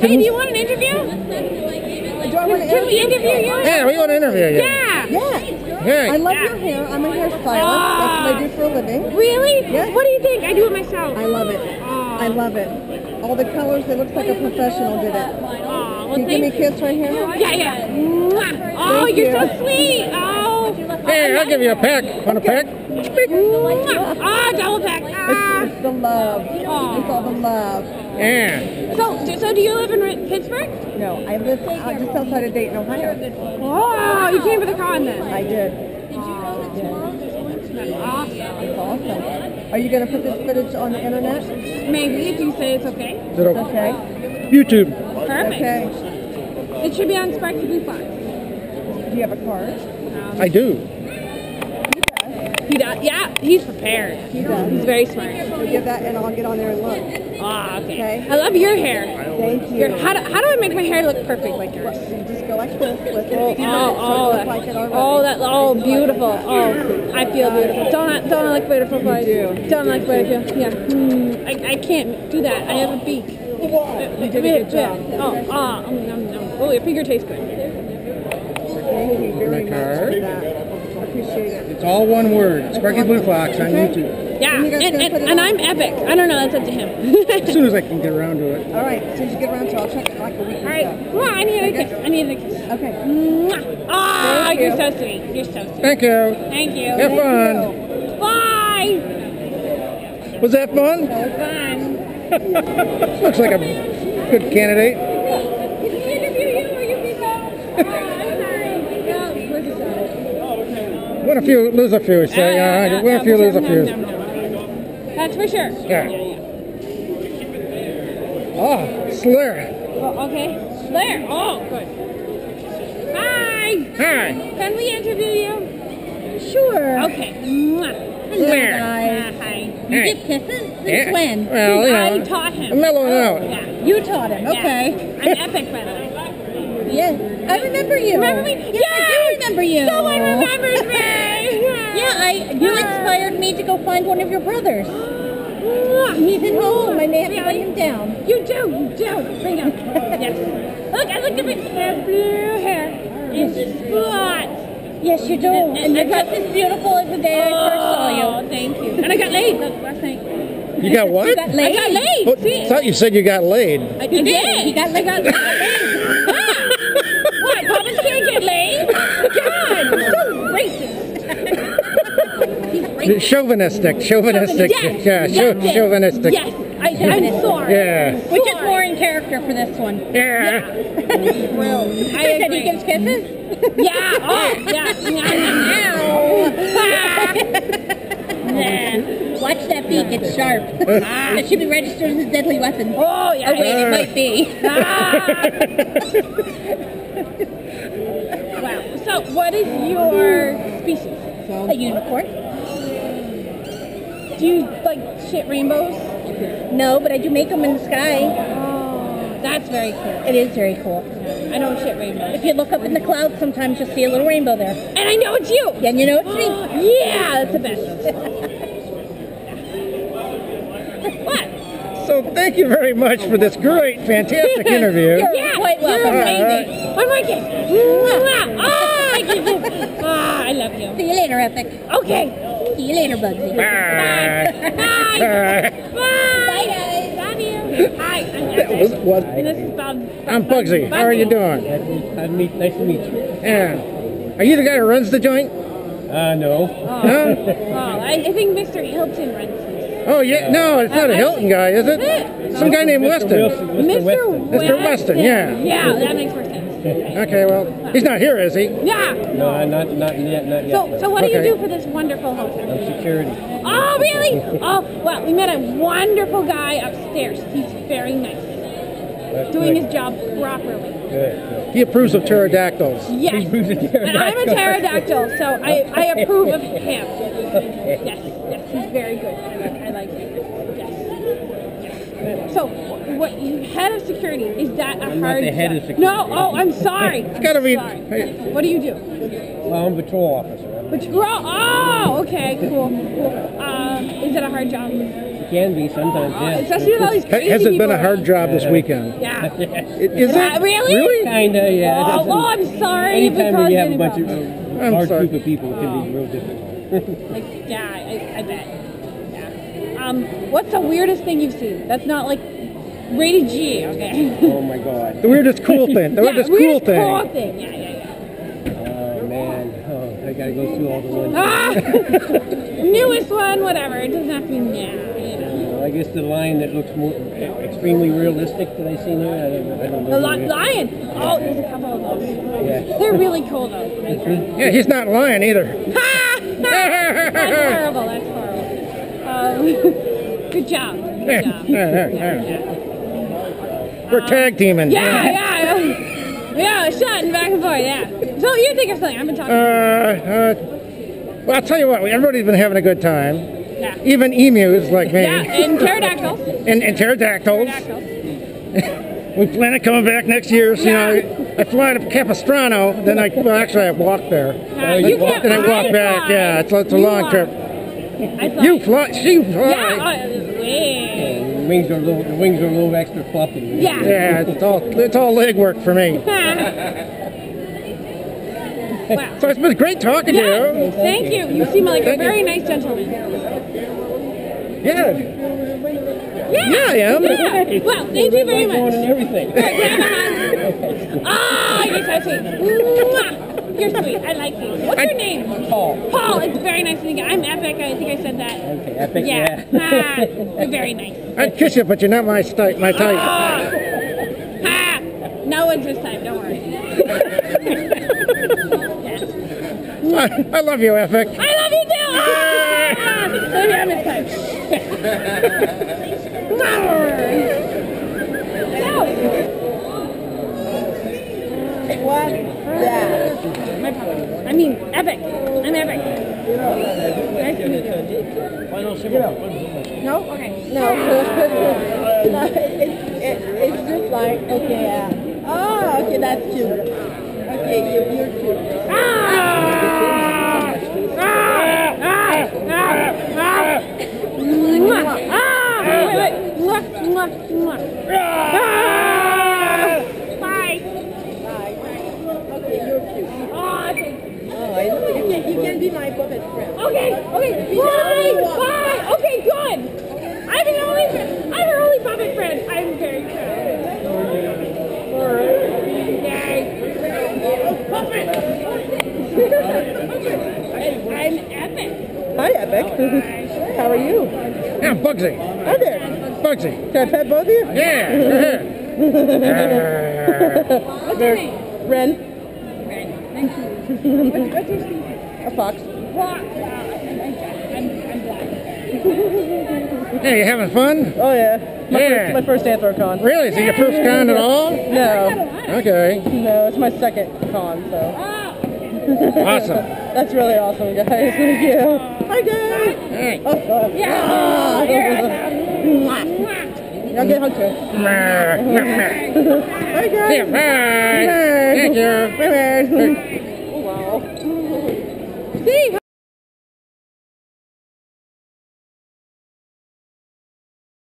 Hey, do you want an interview? Do I want to Can we interview you? Yeah, we want to interview you. Yeah. Yeah. Yeah. I love your hair. I'm a hairstylist. That's what I do for a living. Really? Yes. What do you think? I do it myself. I love it. Aw. I love it. All the colors, it looks like a professional did it. Aw, well, Can you give me a kiss right here? Yeah, yeah. Mwah. Oh, Thank you're you. so sweet. Oh. Hey, I'll give you a peck. Want a peck? Mwah. Ah, double pack. Ah. It's the love. Aw. It's all the love. Yeah. So, so do you live in Pittsburgh? No, I live uh, just outside of Dayton, Ohio. Oh, you came for the con then. I did. That's awesome. It's awesome. Are you going to put this footage on the internet? Maybe if you say it's okay. Is it okay? Okay. YouTube. Perfect. Okay. It should be on Sparky Blue Fox. Do you have a card? I do. He does. Yeah, he's prepared. He does. He's very smart. So give that and I'll get on there and look. Ah, okay. Okay. I love your hair. Thank you. Your, how, do, how do I make my hair look perfect like yours? You just go like this with it. Oh, You oh, oh, so it that, like it oh, that, oh, beautiful. Oh, I feel beautiful. Don't I, don't I look beautiful, guys? do. Don't I look beautiful? Yeah. Hmm, I, I can't do that. I have a beak. You did a good job. Oh, ah, um, um, um. oh, your finger tastes good. Thank you very much for that. I appreciate it. It's all one word. Sparky Blue Fox on YouTube. Yeah, When you and, and, and? I'm epic. I don't know. That's up to him. As soon as I can get around to it. All right, as soon as you get around to it, I'll check it in like a week All or so. Come on, I need a kiss. I need a kiss. Okay. Mwah. Ah, Thank you're you. so sweet. You're so sweet. Thank you. Thank you. Have fun. Bye. Was that fun? Fun. Looks like a good candidate. Can we interview you or you people? Ah, I'm sorry. No, we're just sorry. Win a few, lose a few. Say, uh, win a few, lose a few. That's for sure. Yeah. Oh, Slayer. Oh, okay. There. Oh, good. Hi. Hi. Can we interview you? Sure. Okay. Mwah. Slayer. Ah, hi. You Hey. get kisses? Since Yeah. when? Well, you I taught him. I'm mellowing out. Yeah. You taught him. Yeah. Okay. I'm epic, by the way. Yeah. I remember you. Remember me? Yes, I do remember you. Someone remembers me. Yeah, I. You inspired me to go find one of your brothers. He's at home. I may have to bring him down. You do, you do. Bring him. yes. Look, I look at me. I have blue hair. It's spot. Yes, you do. And- And you're and just as beautiful as the day I first saw oh, you. Oh, thank you. And I got laid look, last night. You got what? You got I laid. got laid. Oh, See? thought you said you got laid. I did. He got laid. I got, I got laid. Yeah. What? Papa's can't get laid? God, so racist. He's racist. Chauvinistic, chauvinistic. Yes, Yeah, yes, chau- chauvinistic. Yes, I, I'm sorry. Yeah. Which is more in character for this one. Yeah. Well, I That he gives kisses? Yeah. Oh, yeah. yeah. Watch that beak, it's sharp. Ah. it should be registered as a deadly weapon. Oh, yeah. Oh, wait, it might be. Ah. wow. So, what is your species? A unicorn? Do you like shit rainbows? No, but I do make them in the sky. Oh, that's very cool. It is very cool. I don't shit rainbows. If you look up in the clouds, sometimes you'll see a little rainbow there. And I know it's you. And you know it's me. Yeah, that's the best. what? So thank you very much for this great, fantastic interview. You're Yeah, quite you're welcome. amazing. One more kiss. Mwah. Ah, I just- ah, I love you. See you later, Epic. Okay. See you later, Bugsy. Bye. Bye. Bye. Bye, guys. Love you. Hi, I'm That was, Epic. was, And this is Bob. I'm Bugsy. How are you doing? Nice to meet, nice to meet you. Yeah. Are you the guy who runs the joint? Uh, no. Huh? Oh, I, I think Mr. Hilton runs this. Oh yeah. No, it's not a Hilton guy, is it? Some guy named Mr. Weston. Wilson, Mr. Mr. Weston. Mr. Weston, yeah. Yeah, that makes more sense. Okay, well, he's not here, is he? Yeah. No, not, not yet, not yet. So, so what do you do for this wonderful hotel? I'm security. Oh, really? Oh, well, we met a wonderful guy upstairs. He's very nice. That's Doing good. his job properly. Good, good. He approves of pterodactyls. Yes. He proves a And I'm a pterodactyl, so I, I approve of him. Yes, Okay. yes, he's very good. I like, I like him. Yes. yes. So, what you head of security is that a I'm not hard the head job? of security. No, oh, I'm sorry. It's gotta be- Sorry. What do you do? Well, I'm a patrol officer. I'm Patrol. Oh, okay, cool. cool. Um, is it a hard job? It can be sometimes, yeah. Especially with all these Ha- crazy Has it been a hard around. job this weekend? Yeah. I- Is Uh, it? really? Really? Kinda, yeah. Oh, That's- oh, I'm sorry. Anytime when you have a bunch of problems. a I'm large sorry. group of people, it can be real difficult. Like, yeah, I, I bet. Yeah. Um, what's the weirdest thing you've seen? That's not like rated G, okay? oh my god. The weirdest cool thing. The yeah, weirdest cool weirdest thing. Cool thing. Yeah, yeah, yeah. Oh man. Oh, I gotta go through all the ones. Ah! Newest one, whatever. It doesn't have to be now. You know. Well, I guess the lion that looks more extremely realistic that I see here. I don't, I don't know. The li- lion. Oh, there's a couple of those. Yeah. They're really cool though. Yeah, he's not lying either. Ha! That's horrible. That's horrible. Um, good job. Good job. Yeah, yeah. We're tag teaming. Yeah, yeah, yeah. Yeah, shutting back and forth, yeah. So you think of something. I've been talking. Uh, uh, well, I'll tell you what. Everybody's been having a good time. yeah. Even emus like me. Yeah, and pterodactyls. And, and pterodactyls. Pterodactyls. We plan on coming back next year. So, you know, I fly to Capistrano. Then I well, actually I walk there. Uh, you can't Then I walk fly. back. Yeah, it's, it's a You long fly. trip. I thought, You fly. She fly. Yeah. Uh, wait. The wings are a little. The wings are a little extra fluffy. Yeah. Yeah, it's all it's all leg work for me. wow. So it's been great talking to you. thank you. You seem like a Thank you. very nice gentleman. Yeah. Yeah, Yeah, I am. Yeah. Well, thank you very much. and everything. Good, can I a? Ah, you're sweet. Mwah. You're sweet. I like you. What's your name? Paul. Paul. It's very nice to meet you. I'm Epic. I think I said that. Okay, epic. Yeah. Yeah. Ah, you're very nice. I'd kiss you, but you're not my type. My type. Ah. Ah. No one's this type. Don't worry. I, I love you, Epic. I love you too. Ah. Maybe I'm this time. What? Yeah. My papa. I mean, Epic. I'm Epic. Nice to meet you. No? Okay. No. no it's, it, it's just like, okay, yeah. Oh, okay, that's cute. Okay, you, you're cute. Ah! Ah! Ah! Ah! Ah! Ah! Ah! Bye. Okay, you're cute. Ah, thank- Oh, I know. You can, be my puppet friend. Okay, okay. Bye! Bye! Okay, good. I'm an only friend. I'm her only puppet friend. I'm very proud. Yay. Puppet! I'm epic. Hi, Epic. How are you? Yeah, Bugsy. Hi there. Bugsy. Can I pet both of you? Yeah. What's your name? Ren, Ren. Thank you. What's, what's your species? A fox. Rock. I'm, I'm black. Hey, you having fun? Oh, yeah. My, Yeah. First, my first anthrocon. Really? Is it your first con at all? No. Okay. No, it's my second con, so. Awesome. That's really awesome, guys. Thank you. Hi, guys. Hey. Oh, God. yeah. You're awesome. Mwah. I'll get hugged too. Hi, guys. Yeah, bye. Thank you. Bye-bye.